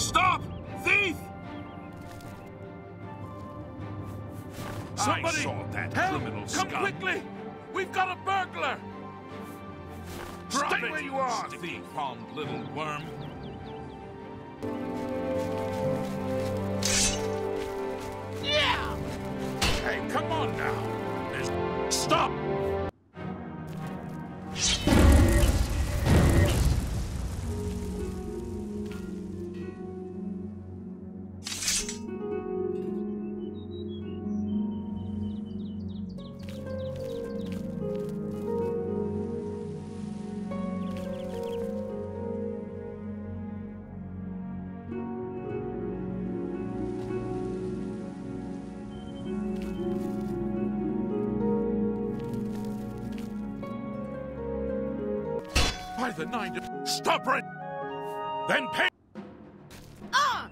Stop! Thief! Somebody, I saw that help! Come scum. quickly! We've got a burglar! Drop Stay it, where you are, sticky thief. palmed little worm. By the nine to... Stop right... Then pay... Ah!